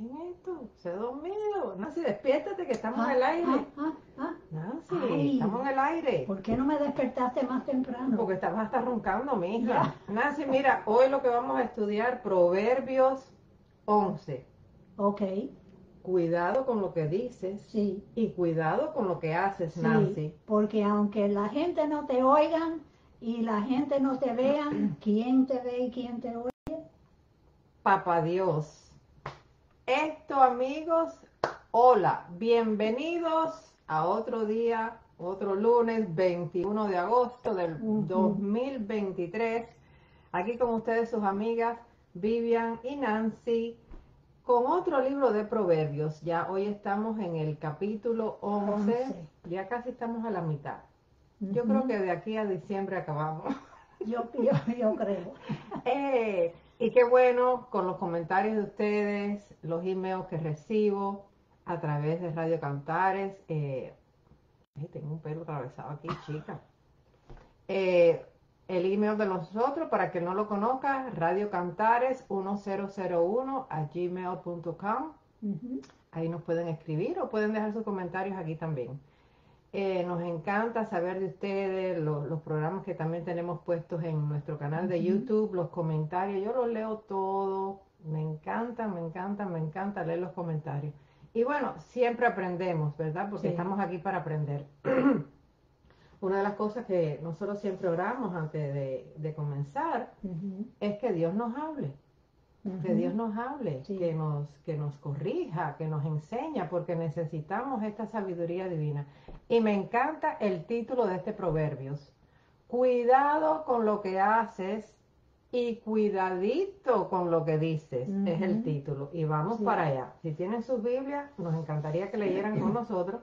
¿Quién es esto? Se ha dormido. Nancy, despiértate que estamos en el Ah, aire. ah, ah. Nancy, Ay. estamos en el aire. ¿Por qué no me despertaste más temprano? Porque estabas hasta roncando, mija. Nancy, mira, hoy lo que vamos a estudiar, Proverbios 11. Ok, Cuidado con lo que dices sí. y cuidado con lo que haces, Sí, Nancy. porque aunque la gente no te oigan y la gente no te vean, ¿quién te ve y quién te oye? Papá Dios. Esto, amigos, hola, bienvenidos a otro día, otro lunes 21 de agosto del Ujú. 2023. Aquí con ustedes sus amigas Vivian y Nancy con otro libro de proverbios. Ya hoy estamos en el capítulo 11, Once. ya casi estamos a la mitad. Yo creo que de aquí a diciembre acabamos. Yo, yo, yo creo. Eh, y qué bueno con los comentarios de ustedes, los emails que recibo a través de Radio Cantares. Eh, tengo un pelo atravesado aquí, chica. Eh, el email de nosotros, para que no lo conozca, Radio Cantares 1001 a gmail.com. Ujú. Ahí nos pueden escribir o pueden dejar sus comentarios aquí también. Eh, nos encanta saber de ustedes, lo- los programas que también tenemos puestos en nuestro canal de. YouTube, los comentarios, yo los leo todo, me encanta, me encanta, me encanta leer los comentarios. Y bueno, siempre aprendemos, ¿verdad? Porque Sí. estamos aquí para aprender. Una de las cosas que nosotros siempre oramos antes de, de comenzar es que Dios nos hable que. Dios nos hable, Sí. que nos, que nos corrija, que nos enseña, porque necesitamos esta sabiduría divina. Y me encanta el título de este Proverbios. Cuidado con lo que haces y cuidadito con lo que dices, es el título. Y vamos Sí. para allá. Si tienen sus Biblias, nos encantaría que leyeran con nosotros.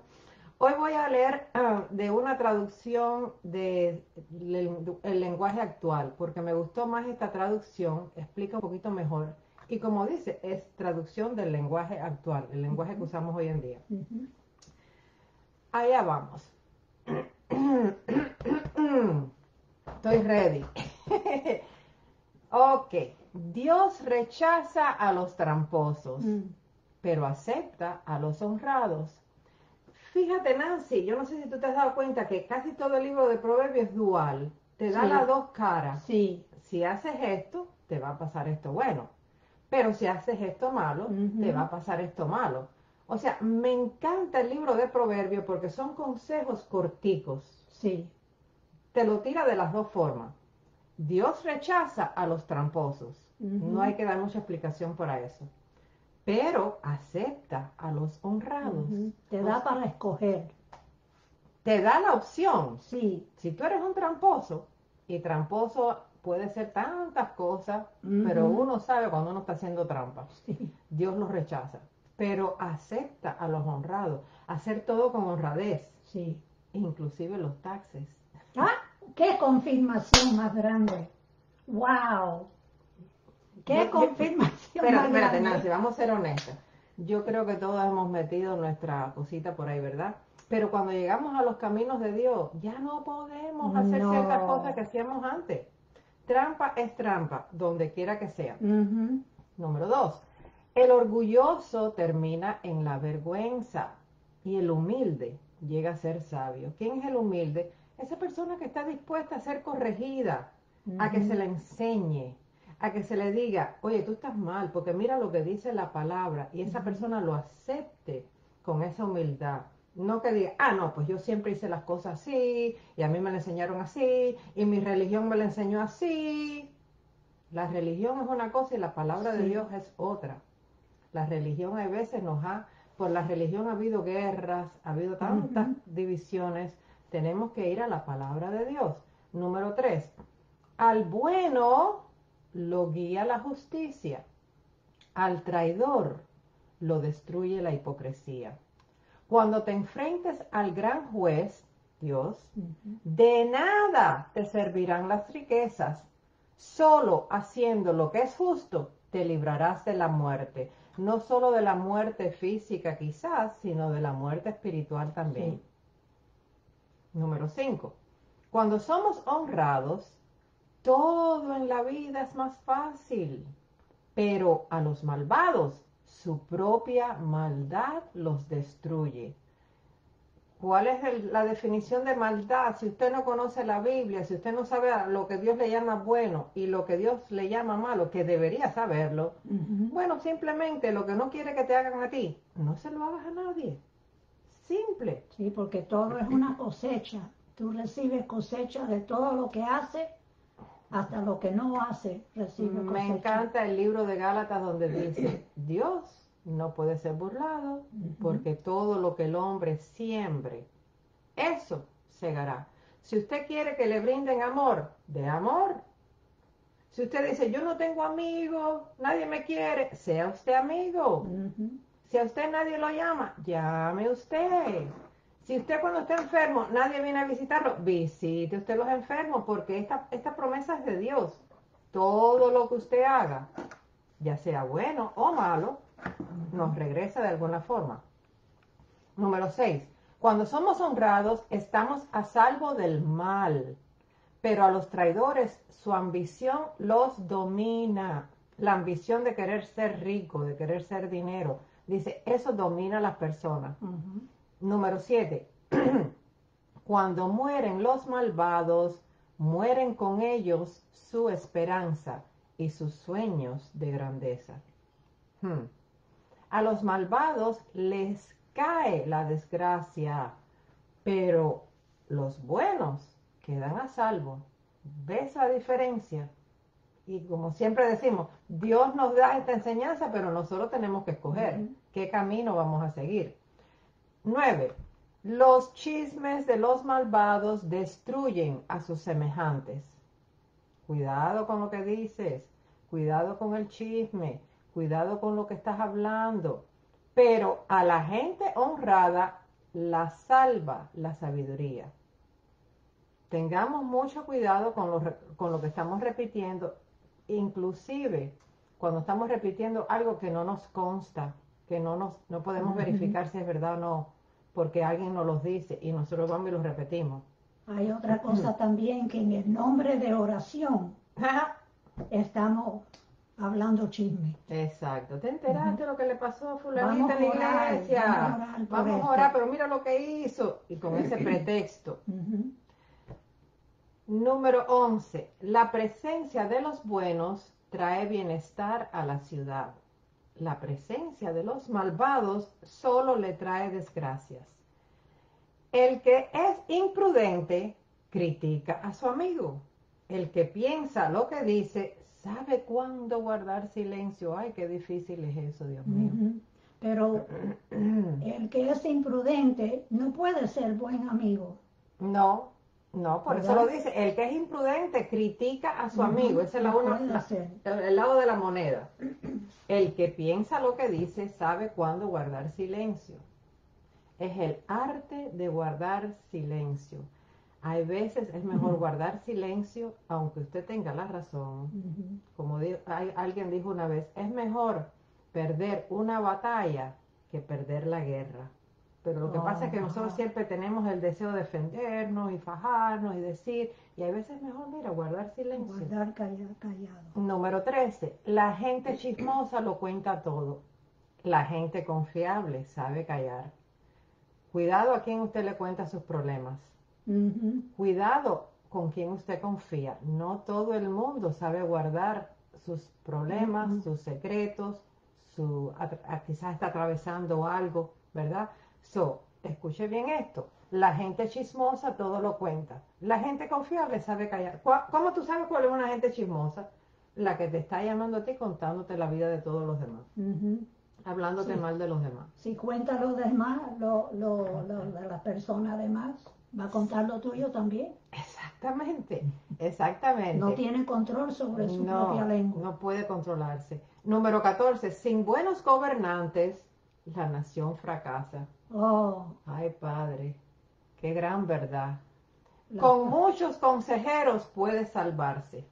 Hoy voy a leer ah, de una traducción del el lenguaje actual, porque me gustó más esta traducción, explica un poquito mejor. Y como dice, es traducción del lenguaje actual, el lenguaje que usamos hoy en día. Allá vamos. Estoy ready. ok. Dios rechaza a los tramposos, Mm. pero acepta a los honrados. Fíjate, Nancy, yo no sé si tú te has dado cuenta que casi todo el libro de Proverbios es dual. Te da Sí. las dos caras. Sí, Si haces esto, te va a pasar esto bueno. Pero si haces esto malo, te va a pasar esto malo. O sea, me encanta el libro de Proverbios porque son consejos corticos. sí. Te lo tira de las dos formas. Dios rechaza a los tramposos. No hay que dar mucha explicación para eso. Pero acepta a los honrados. Te da para escoger. Te da la opción. Sí. Si tú eres un tramposo, y tramposo puede ser tantas cosas, pero uno sabe cuando uno está haciendo trampa. Sí. Dios los rechaza. Pero acepta a los honrados. Hacer todo con honradez, Sí. inclusive los taxes. ¡Ah! ¡Qué confirmación más grande! ¡Wow! ¡Qué Yo- confirmación más espérate! Nancy, vamos a ser honestas. Yo creo que todos hemos metido nuestra cosita por ahí, ¿verdad? Pero cuando llegamos a los caminos de Dios, ya no podemos hacer No. ciertas cosas que hacíamos antes. Trampa es trampa, donde quiera que sea. Número dos, el orgulloso termina en la vergüenza y el humilde llega a ser sabio. ¿Quién es el humilde? Esa persona que está dispuesta a ser corregida, a que se le enseñe, a que se le diga, oye, tú estás mal, porque mira lo que dice la palabra, y esa persona lo acepte con esa humildad. No que diga, ah, no, pues yo siempre hice las cosas así, y a mí me la enseñaron así, y mi religión me la enseñó así. La religión es una cosa y la palabra de. Dios es otra. La religión a veces nos ha, por la religión ha habido guerras, ha habido tantas divisiones, tenemos que ir a la palabra de Dios. Número tres, al bueno lo guía la justicia, al traidor lo destruye la hipocresía. Cuando te enfrentes al gran juez, Dios, de nada te servirán las riquezas. Solo haciendo lo que es justo te librarás de la muerte. No solo de la muerte física quizás, sino de la muerte espiritual también. Sí. Número 5. Cuando somos honrados, todo en la vida es más fácil. Pero a los malvados su propia maldad los destruye. ¿Cuál es el- la definición de maldad? Si usted no conoce la Biblia, si usted no sabe lo que Dios le llama bueno y lo que Dios le llama malo, que debería saberlo, bueno, simplemente lo que no quiere que te hagan a ti, no se lo hagas a nadie. Simple. Sí, porque todo es una cosecha. Tú recibes cosecha de todo lo que hace, hasta lo que no hace, recibe cosecha. Me encanta el libro de Gálatas donde dice, Dios no puede ser burlado porque todo lo que el hombre siembre, eso segará. Si usted quiere que le brinden amor, de amor. Si usted dice, yo no tengo amigos, nadie me quiere, sea usted amigo. Si a usted nadie lo llama, llame usted. Si usted cuando está enfermo, nadie viene a visitarlo, visite usted los enfermos, porque esta, esta promesa es de Dios. Todo lo que usted haga, ya sea bueno o malo, nos regresa de alguna forma. Número 6. Cuando somos honrados, estamos a salvo del mal, pero a los traidores su ambición los domina. La ambición de querer ser rico, de querer ser dinero. Dice, eso domina a las personas. Número 7. Cuando mueren los malvados, mueren con ellos su esperanza y sus sueños de grandeza. Hmm. A los malvados les cae la desgracia, pero los buenos quedan a salvo. ¿Ves la diferencia? Y como siempre decimos, Dios nos da esta enseñanza, pero nosotros tenemos que escoger qué camino vamos a seguir. 9. Los chismes de los malvados destruyen a sus semejantes. Cuidado con lo que dices, cuidado con el chisme, cuidado con lo que estás hablando. Pero a la gente honrada la salva la sabiduría. Tengamos mucho cuidado con lo, con lo que estamos repitiendo, inclusive cuando estamos repitiendo algo que no nos consta, que no, nos, no podemos verificar si es verdad o no, porque alguien nos los dice y nosotros vamos y los repetimos. Hay otra cosa también que en el nombre de oración estamos hablando chisme. Exacto. ¿Te enteraste lo que le pasó a fulanita en la iglesia? vamos a orar Vamos a orar, pero mira lo que hizo. Y con ese pretexto. Número 11. La presencia de los buenos trae bienestar a la ciudad. La presencia de los malvados solo le trae desgracias. El que es imprudente critica a su amigo. El que piensa lo que dice sabe cuándo guardar silencio. Ay, qué difícil es eso, Dios mío. Pero el que es imprudente no puede ser buen amigo. No, no, por eso lo dice. El que es imprudente critica a su amigo. Esa es la el, lado de la moneda. El que piensa lo que dice sabe cuándo guardar silencio. Es el arte de guardar silencio. Hay veces es mejor guardar silencio aunque usted tenga la razón. Como di- hay- alguien dijo una vez, es mejor perder una batalla que perder la guerra. Pero lo que pasa es que nosotros Ajá. siempre tenemos el deseo de defendernos y fajarnos y decir, y hay veces es mejor, mira, guardar silencio. Guardar calla- callado. Número 13. La gente chismosa lo cuenta todo. La gente confiable sabe callar. Cuidado a quien usted le cuenta sus problemas. Cuidado con quien usted confía. No todo el mundo sabe guardar sus problemas, sus secretos, su, a- quizás está atravesando algo, ¿verdad? So, escuche bien esto. La gente chismosa todo lo cuenta. La gente confiable sabe callar. ¿Cuá- ¿Cómo tú sabes cuál es una gente chismosa? La que te está llamando a ti contándote la vida de todos los demás, hablándote Sí. mal de los demás. Si cuenta lo demás, lo, lo, lo de la persona además, va a contar lo tuyo también. Exactamente, exactamente. No tiene control sobre su no, propia lengua. no puede controlarse. Número 14. Sin buenos gobernantes, la nación fracasa. Oh, Ay, Padre, qué gran verdad. la- Con muchos consejeros puede salvarse.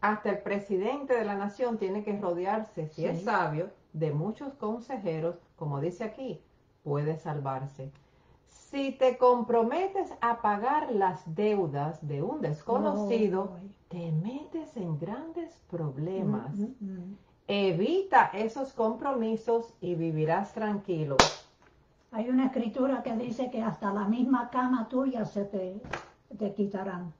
Hasta el presidente de la nación tiene que rodearse, si Sí. es sabio, de muchos consejeros, como dice aquí, puede salvarse. Si te comprometes a pagar las deudas de un desconocido, Oh, te metes en grandes problemas. Evita esos compromisos y vivirás tranquilo. Hay una escritura que dice que hasta la misma cama tuya se te, te quitarán.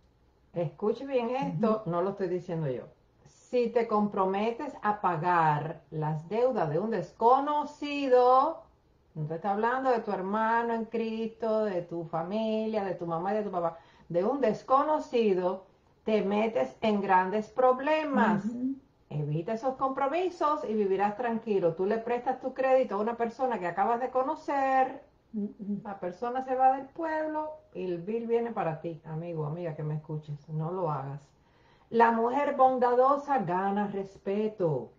Escuche bien esto, no lo estoy diciendo yo. Si te comprometes a pagar las deudas de un desconocido, no te está hablando de tu hermano en Cristo, de tu familia, de tu mamá y de tu papá, de un desconocido, te metes en grandes problemas. Evita esos compromisos y vivirás tranquilo. Tú le prestas tu crédito a una persona que acabas de conocer, la persona se va del pueblo y el bill viene para ti, amigo, amiga, que me escuches. No lo hagas. La mujer bondadosa gana respeto.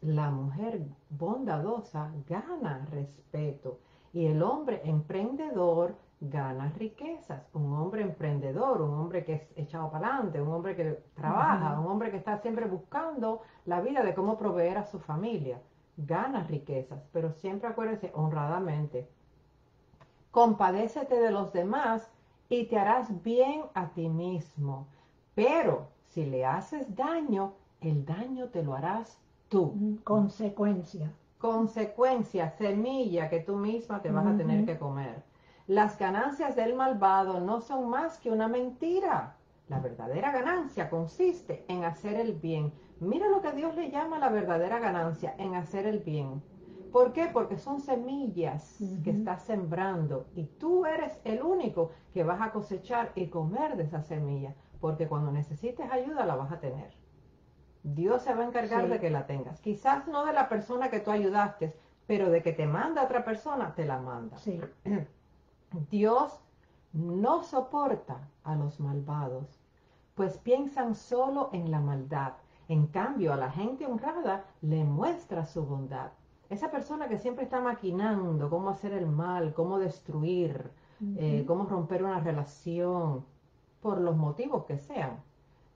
La mujer bondadosa gana respeto. Y el hombre emprendedor gana riquezas. Un hombre emprendedor, un hombre que es echado para adelante, un hombre que trabaja, un hombre que está siempre buscando la vida de cómo proveer a su familia. Gana riquezas, pero siempre acuérdese honradamente. Compadécete de los demás y te harás bien a ti mismo. Pero si le haces daño, el daño te lo harás tú. Consecuencia. Consecuencia, semilla que tú misma te vas a tener que comer. Las ganancias del malvado no son más que una mentira. La verdadera ganancia consiste en hacer el bien. Mira lo que Dios le llama la verdadera ganancia, en hacer el bien. ¿Por qué? Porque son semillas que estás sembrando y tú eres el único que vas a cosechar y comer de esa semilla, porque cuando necesites ayuda la vas a tener. Dios se va a encargar Sí. de que la tengas. Quizás no de la persona que tú ayudaste, pero de que te manda otra persona, te la manda. Sí. Dios no soporta a los malvados, pues piensan solo en la maldad. En cambio, a la gente honrada le muestra su bondad. Esa persona que siempre está maquinando cómo hacer el mal, cómo destruir, eh, cómo romper una relación, por los motivos que sean.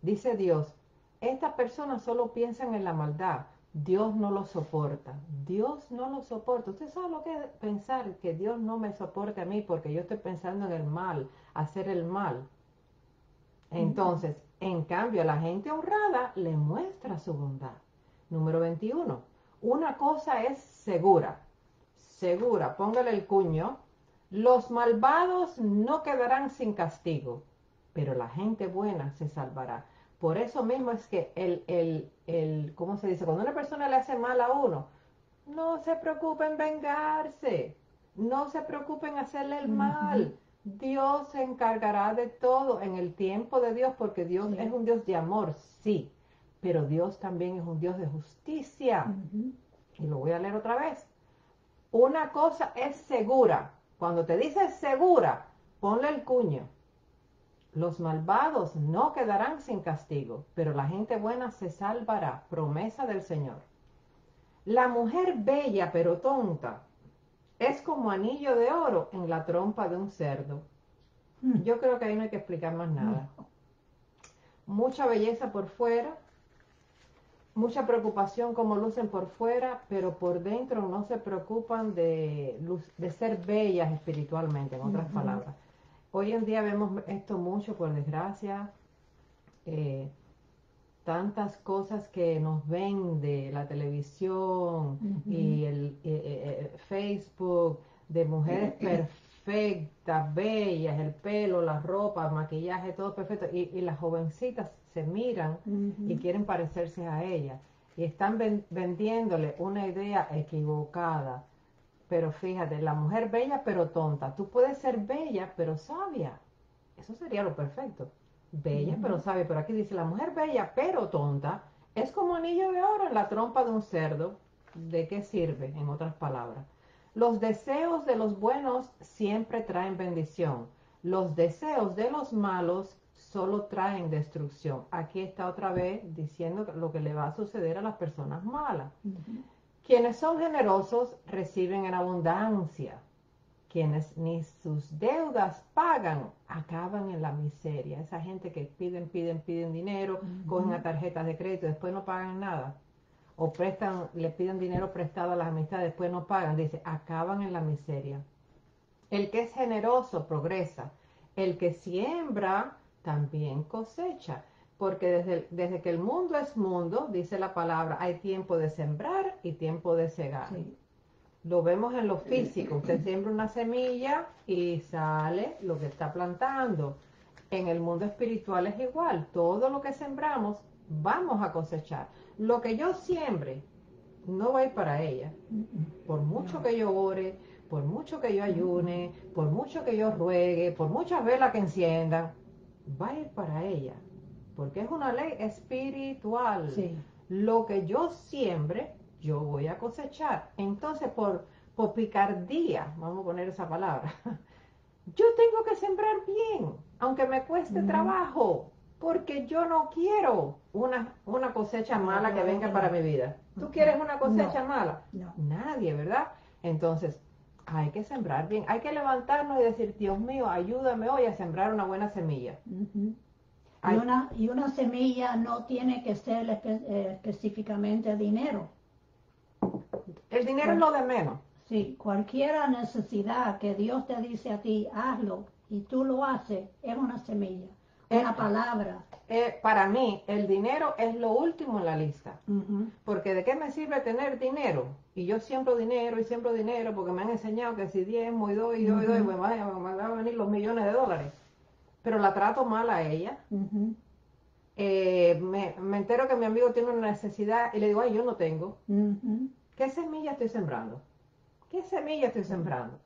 Dice Dios, estas personas solo piensan en la maldad. Dios no lo soporta. Dios no lo soporta. Usted sabe lo que es pensar que Dios no me soporte a mí porque yo estoy pensando en el mal, hacer el mal. Entonces, en cambio, a la gente honrada le muestra su bondad. Número 21. Una cosa es segura. Segura, póngale el cuño. Los malvados no quedarán sin castigo, pero la gente buena se salvará. Por eso mismo es que el, el, el, ¿cómo se dice? Cuando una persona le hace mal a uno, no se preocupe en vengarse, no se preocupe en hacerle el mal. Dios se encargará de todo en el tiempo de Dios, porque Dios Sí. es un Dios de amor, sí, pero Dios también es un Dios de justicia. Y lo voy a leer otra vez. Una cosa es segura. Cuando te dices segura, ponle el cuño. Los malvados no quedarán sin castigo, pero la gente buena se salvará. Promesa del Señor. La mujer bella pero tonta es como anillo de oro en la trompa de un cerdo. Mm. Yo creo que ahí no hay que explicar más nada. Mucha belleza por fuera, mucha preocupación como lucen por fuera, pero por dentro no se preocupan de, ser bellas espiritualmente, en otras palabras. Hoy en día vemos esto mucho, por desgracia, eh, tantas cosas que nos vende la televisión y el eh, eh, eh, Facebook de mujeres perfectas, bellas, el pelo, la ropa, el maquillaje, todo perfecto. Y, y las jovencitas se miran y quieren parecerse a ella. Y están ven- vendiéndole una idea equivocada. Pero fíjate, la mujer bella pero tonta. Tú puedes ser bella pero sabia. Eso sería lo perfecto. Bella pero sabia. Pero aquí dice, la mujer bella pero tonta es como anillo de oro en la trompa de un cerdo. ¿De qué sirve? En otras palabras. Los deseos de los buenos siempre traen bendición. Los deseos de los malos solo traen destrucción. Aquí está otra vez diciendo lo que le va a suceder a las personas malas. Quienes son generosos reciben en abundancia. Quienes ni sus deudas pagan acaban en la miseria. Esa gente que piden, piden, piden dinero, cogen a tarjetas de crédito después no pagan nada. O prestan, le piden dinero prestado a las amistades, después no pagan. Dice, acaban en la miseria. El que es generoso progresa. El que siembra también cosecha. Porque desde, desde que el mundo es mundo, dice la palabra, hay tiempo de sembrar y tiempo de cegar. Sí. Lo vemos en lo físico. Usted siembra una semilla y sale lo que está plantando. En el mundo espiritual es igual. Todo lo que sembramos vamos a cosechar. Lo que yo siembre no va a ir para ella. Por mucho que yo ore, por mucho que yo ayune, por mucho que yo ruegue, por muchas velas que enciendan, va a ir para ella. Porque es una ley espiritual. Sí. Lo que yo siembre, yo voy a cosechar. Entonces, por, por picardía, vamos a poner esa palabra, yo tengo que sembrar bien, aunque me cueste Ujú. trabajo, porque yo no quiero una, una cosecha No, mala que venga para mi vida. ¿Tú quieres una cosecha mala? No. Nadie, ¿verdad? Entonces, hay que sembrar bien, hay que levantarnos y decir, Dios mío, ayúdame hoy a sembrar una buena semilla. Y una, y una semilla no tiene que ser espe- eh, específicamente dinero. El dinero es lo de menos. Sí, cualquier necesidad que Dios te dice a ti, hazlo, y tú lo haces, es una semilla, una Eh. palabra. Eh, para mí, el dinero es lo último en la lista. Porque de qué me sirve tener dinero? Y yo siembro dinero y siembro dinero porque me han enseñado que si diezmo y doy y doy y doy, pues me van a venir los millones de dólares. Pero la trato mal a ella. Eh, me, me entero que mi amigo tiene una necesidad y le digo, ay, yo no tengo. ¿Qué semilla estoy sembrando? ¿Qué semilla estoy sembrando?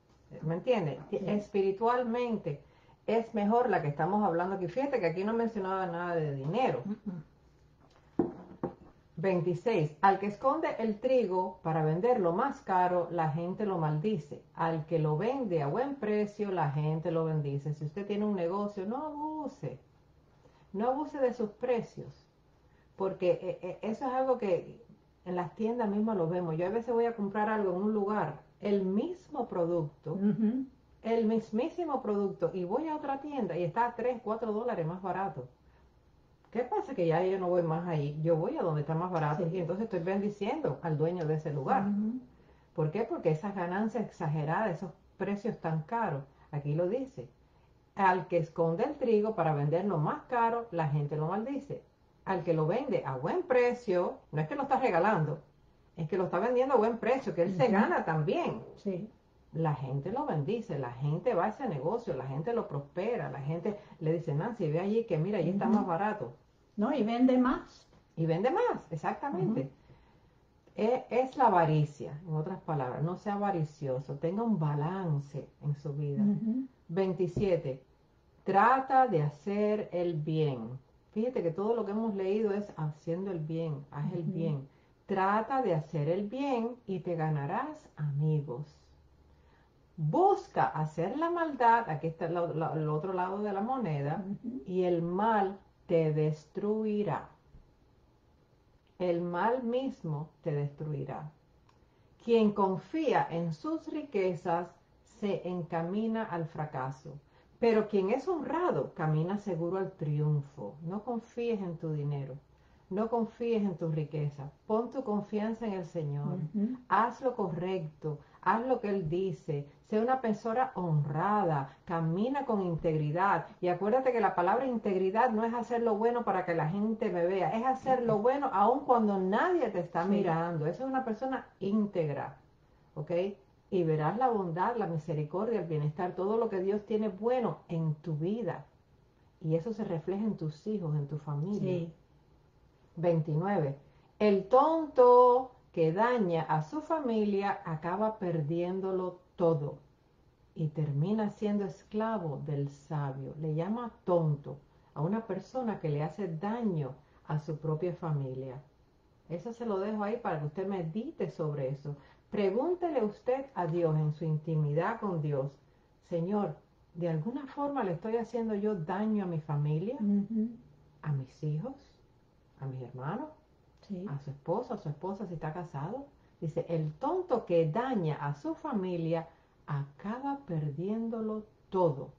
¿Me entiendes? Espiritualmente es mejor la que estamos hablando aquí. Fíjate que aquí no mencionaba nada de dinero. 26. Al que esconde el trigo para venderlo más caro, la gente lo maldice. Al que lo vende a buen precio, la gente lo bendice. Si usted tiene un negocio, no abuse. No abuse de sus precios. Porque eh, eh, eso es algo que en las tiendas mismas lo vemos. Yo a veces voy a comprar algo en un lugar, el mismo producto, el mismísimo producto, y voy a otra tienda y está a 3, 4 dólares más barato. ¿Qué pasa? Que ya yo no voy más ahí, yo voy a donde está más barato Sí. y entonces estoy bendiciendo al dueño de ese lugar. ¿Por qué? Porque esas ganancias exageradas, esos precios tan caros, aquí lo dice, al que esconde el trigo para venderlo más caro, la gente lo maldice. Al que lo vende a buen precio, no es que lo está regalando, es que lo está vendiendo a buen precio, que él se gana también Sí. la gente lo bendice, la gente va a ese negocio, la gente lo prospera, la gente le dice, Nancy, ve allí que mira, allí está más barato. ¿No? Y vende más. Y vende más, exactamente. E- es, la avaricia, en otras palabras, no sea avaricioso, tenga un balance en su vida. Ujú. 27. Trata de hacer el bien. Fíjate que todo lo que hemos leído es haciendo el bien, haz el bien. Trata de hacer el bien y te ganarás amigos. Busca hacer la maldad, aquí está el, otro lado de la moneda, y el mal te destruirá. El mal mismo te destruirá. Quien confía en sus riquezas se encamina al fracaso, pero quien es honrado camina seguro al triunfo. No confíes en tu dinero, no confíes en tu riqueza, pon tu confianza en el Señor. Haz lo correcto, haz lo que Él dice, sé una persona honrada, camina con integridad. Y acuérdate que la palabra integridad no es hacer lo bueno para que la gente me vea, es hacer lo bueno aun cuando nadie te está Sí. mirando. Esa es una persona íntegra, ¿ok? Y verás la bondad, la misericordia, el bienestar, todo lo que Dios tiene bueno en tu vida. Y eso se refleja en tus hijos, en tu familia. Sí. 29. El tonto que daña a su familia acaba perdiéndolo todo y termina siendo esclavo del sabio. Le llama tonto a una persona que le hace daño a su propia familia. Eso se lo dejo ahí para que usted medite sobre eso. Pregúntele usted a Dios en su intimidad con Dios. Señor, ¿de alguna forma le estoy haciendo yo daño a mi familia, a mis hijos, a mis hermanos? Sí. a su esposo, a su esposa si está casado. Dice, el tonto que daña a su familia acaba perdiéndolo todo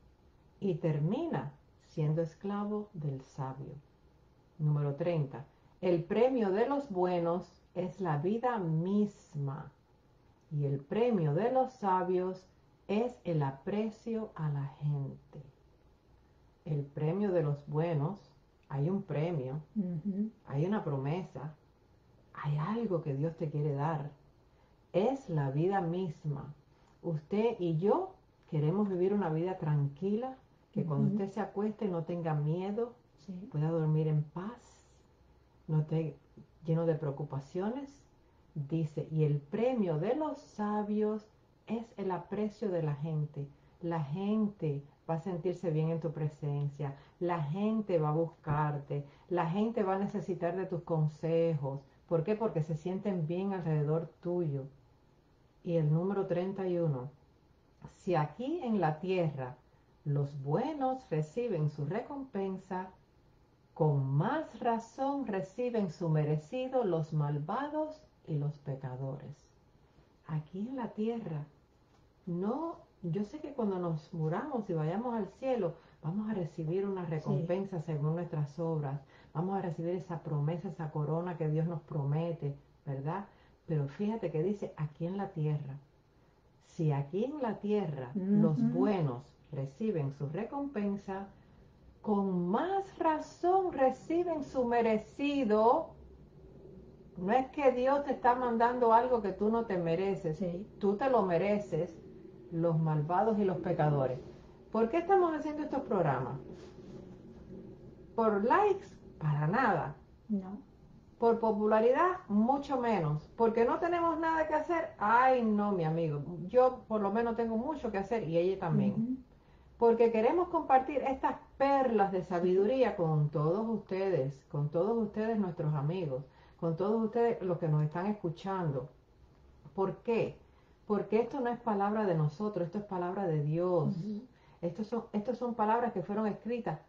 y termina siendo esclavo del sabio. Número 30. El premio de los buenos es la vida misma y el premio de los sabios es el aprecio a la gente. El premio de los buenos hay un premio, hay una promesa, hay algo que Dios te quiere dar. Es la vida misma. Usted y yo queremos vivir una vida tranquila, que cuando usted se acueste no tenga miedo, Sí. pueda dormir en paz, no esté lleno de preocupaciones. Dice, y el premio de los sabios es el aprecio de la gente. La gente va a sentirse bien en tu presencia, la gente va a buscarte, la gente va a necesitar de tus consejos. ¿Por qué? Porque se sienten bien alrededor tuyo. Y el número 31, si aquí en la tierra los buenos reciben su recompensa, con más razón reciben su merecido los malvados y los pecadores. Aquí en la tierra, no, yo sé que cuando nos muramos y vayamos al cielo, vamos a recibir una recompensa según nuestras obras, vamos a recibir esa promesa, esa corona que Dios nos promete, ¿verdad? Pero fíjate que dice aquí en la tierra, si aquí en la tierra los buenos reciben su recompensa, con más razón reciben su merecido. No es que Dios te está mandando algo que tú no te mereces, Sí. tú te lo mereces, los malvados y los pecadores. ¿Por qué estamos haciendo estos programas? ¿Por likes? Para nada. No. Por popularidad, mucho menos. Porque no tenemos nada que hacer. Ay, no, mi amigo. Yo por lo menos tengo mucho que hacer y ella también. Porque queremos compartir estas perlas de sabiduría con todos ustedes, con todos ustedes nuestros amigos, con todos ustedes los que nos están escuchando. ¿Por qué? Porque esto no es palabra de nosotros, esto es palabra de Dios. Estos son, estas son palabras que fueron escritas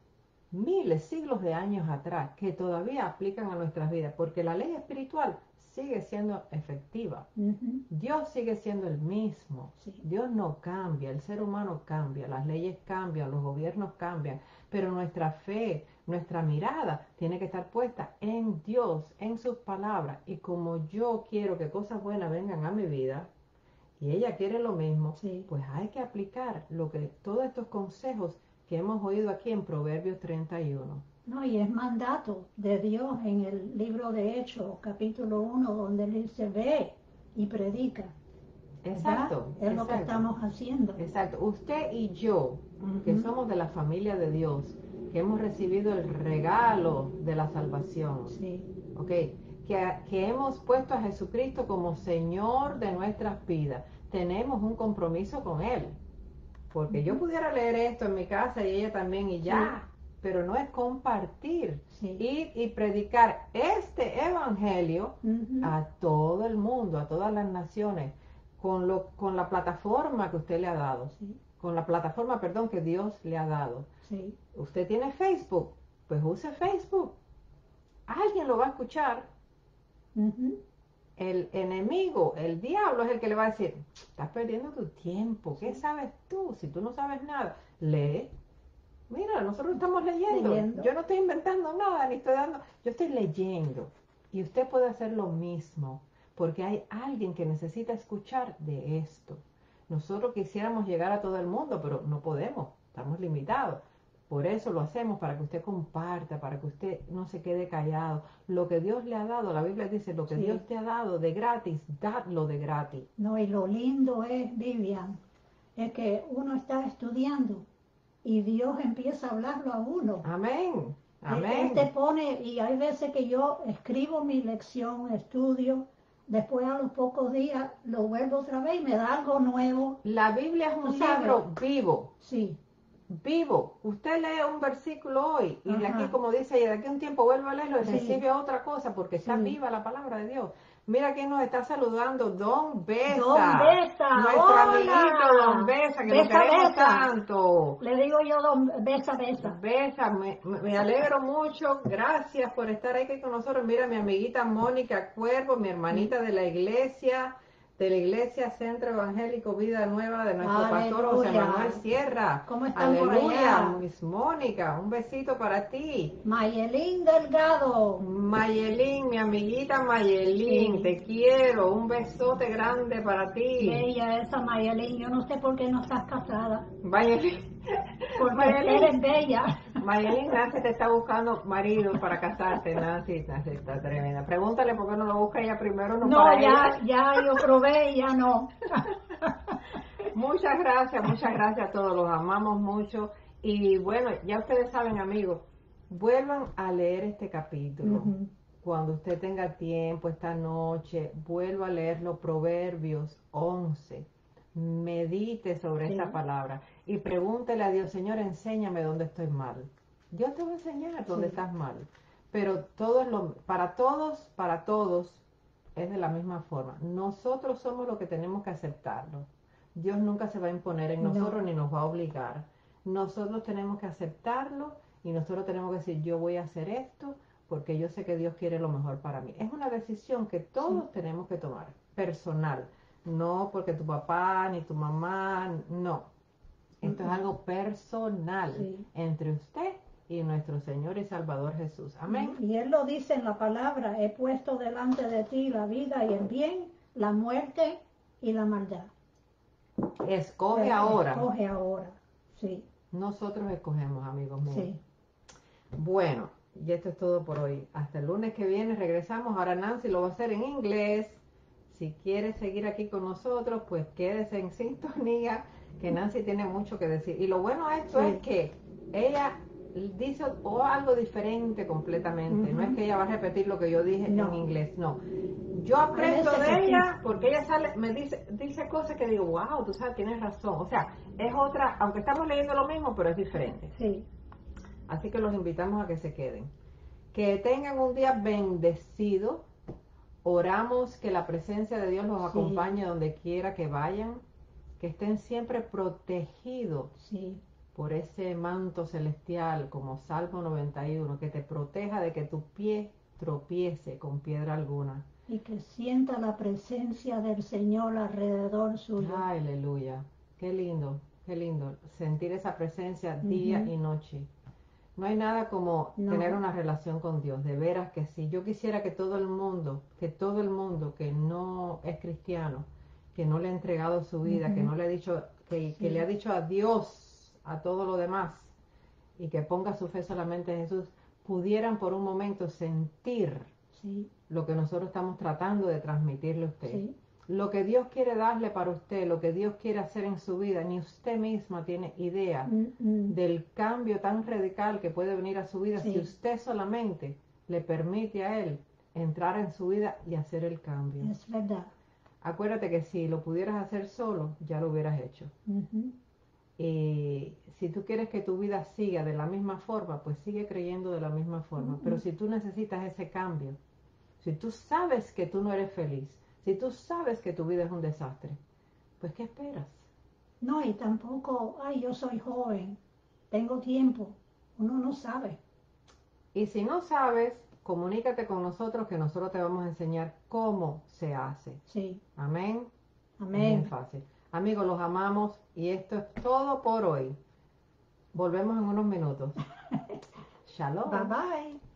miles, siglos de años atrás, que todavía aplican a nuestras vidas, porque la ley espiritual sigue siendo efectiva. Dios sigue siendo el mismo. Sí. Dios no cambia, el ser humano cambia, las leyes cambian, los gobiernos cambian, pero nuestra fe, nuestra mirada tiene que estar puesta en Dios, en sus palabras. Y como yo quiero que cosas buenas vengan a mi vida, y ella quiere lo mismo, Sí. pues hay que aplicar lo que todos estos consejos que hemos oído aquí en Proverbios 31. No, y es mandato de Dios en el libro de Hechos, capítulo 1, donde él dice, ve y predica. ¿verdad? Exacto. Es lo que estamos haciendo. Exacto. Usted y yo, que somos de la familia de Dios, que hemos recibido el regalo de la salvación, Sí. ¿ok? Que, que hemos puesto a Jesucristo como Señor de nuestras vidas, tenemos un compromiso con Él. Porque yo pudiera leer esto en mi casa y ella también y ya, pero no es compartir, Sí. ir y predicar este evangelio a todo el mundo, a todas las naciones, con, lo, con la plataforma que usted le ha dado, Sí. con la plataforma, perdón, que Dios le ha dado. Sí. Usted tiene Facebook, pues use Facebook. Alguien lo va a escuchar. El enemigo, el diablo es el que le va a decir, estás perdiendo tu tiempo, ¿qué sabes tú? Si tú no sabes nada, lee. Mira, nosotros estamos leyendo. Leyendo. Yo no estoy inventando nada, ni estoy dando, yo estoy leyendo. Y usted puede hacer lo mismo, porque hay alguien que necesita escuchar de esto. Nosotros quisiéramos llegar a todo el mundo, pero no podemos, estamos limitados. Por eso lo hacemos, para que usted comparta, para que usted no se quede callado. Lo que Dios le ha dado, la Biblia dice, lo que Sí. Dios te ha dado de gratis, dadlo de gratis. No, y lo lindo es, Vivian, es que uno está estudiando y Dios empieza a hablarlo a uno. Amén, Él- amén. Él te pone, y hay veces que yo escribo mi lección, estudio, después a los pocos días lo vuelvo otra vez y me da algo nuevo. La Biblia es un libro vivo, Sí, vivo. Usted lee un versículo hoy y de aquí, como dice, y de aquí a un tiempo vuelve a leerlo y Sí. recibe otra cosa porque está Sí. viva la palabra de Dios. Mira quién nos está saludando, Don Besa. Don Besa, Nuestro hola. amiguito Don Besa, que Besa, lo queremos Besa. tanto. le digo yo, don, besa, besa. Besa, me, me alegro mucho. Gracias por estar aquí con nosotros. Mira, mi amiguita Mónica Cuervo, mi hermanita de la iglesia, de la iglesia Centro Evangélico Vida Nueva de nuestro pastor José. Manuel Sierra. ¿Cómo están por Aleluya, allá? Miss Mónica, un besito para ti. Mayelín Delgado. Mayelín, mi amiguita Mayelín, Sí. te quiero. Un besote grande para ti. Ella, esa Mayelín, yo no sé por qué no estás casada. Mayelín, Porque eres bella. Nancy te está buscando marido para casarte, Nancy, Nancy está tremenda. Pregúntale por qué no lo busca ella primero, no, No, para ya, ella. ya yo probé, ya no. Muchas gracias, muchas gracias a todos, los amamos mucho. Y bueno, ya ustedes saben, amigos, vuelvan a leer este capítulo. Cuando usted tenga tiempo esta noche, vuelva a leerlo, Proverbios 11. Medite sobre Sí. esta palabra y pregúntele a Dios, Señor, enséñame dónde estoy mal. Dios te va a enseñar dónde Sí. estás mal. Pero todo es lo, para todos, para todos, es de la misma forma. Nosotros somos los que tenemos que aceptarlo. Dios nunca se va a imponer en No. nosotros ni nos va a obligar. Nosotros tenemos que aceptarlo y nosotros tenemos que decir, yo voy a hacer esto porque yo sé que Dios quiere lo mejor para mí. Es una decisión que todos tenemos que tomar, personal. No porque tu papá ni tu mamá, no. Esto es algo personal Sí. entre usted y nuestro Señor y Salvador Jesús. Amén. Y él lo dice en la palabra, he puesto delante de ti la vida y el bien, la muerte y la maldad. Escoge Pero ahora. Escoge ahora, sí, Nosotros escogemos, amigos míos. sí. Bueno, y esto es todo por hoy. Hasta el lunes que viene regresamos. Ahora Nancy lo va a hacer en inglés. Si quiere seguir aquí con nosotros, pues quédese en sintonía, que Nancy tiene mucho que decir. Y lo bueno de esto Sí. es que ella dice o algo diferente completamente. No es que ella va a repetir lo que yo dije No. en inglés, no. Yo aprendo de ella porque ella sale, me dice, dice cosas que digo, wow, tú sabes, tienes razón. O sea, es otra, aunque estamos leyendo lo mismo, pero es diferente. Sí, Así que los invitamos a que se queden. Que tengan un día bendecido. Oramos que la presencia de Dios los Sí. acompañe donde quiera que vayan. Que estén siempre protegidos sí, por ese manto celestial como Salmo 91. Que te proteja de que tu pie tropiece con piedra alguna. y que sienta la presencia del Señor alrededor suyo. Aleluya. Qué lindo, qué lindo. Sentir esa presencia día y noche. No hay nada como No. tener una relación con Dios. De veras que sí. Yo quisiera que todo el mundo, que todo el mundo que no es cristiano, que no le ha entregado su vida, que no le ha dicho, que, le ha dicho adiós a todo lo demás y que ponga su fe solamente en Jesús, pudieran por un momento sentir Sí, lo que nosotros estamos tratando de transmitirle a usted. sí, Lo que Dios quiere darle para usted, lo que Dios quiere hacer en su vida, ni usted misma tiene idea Mm, mm. del cambio tan radical que puede venir a su vida si usted solamente le permite a Él entrar en su vida y hacer el cambio. es verdad. Acuérdate que si lo pudieras hacer solo, ya lo hubieras hecho. Ujú. Y si tú quieres que tu vida siga de la misma forma, pues sigue creyendo de la misma forma. Pero si tú necesitas ese cambio, si tú sabes que tú no eres feliz, si tú sabes que tu vida es un desastre, pues ¿qué esperas? No, y tampoco, ay, yo soy joven, tengo tiempo. Uno no sabe. Y si no sabes, comunícate con nosotros que nosotros te vamos a enseñar cómo se hace. Sí, Amén. Es bien amén. fácil. Amigos, los amamos y esto es todo por hoy. Volvemos en unos minutos. Shalom. Bye bye.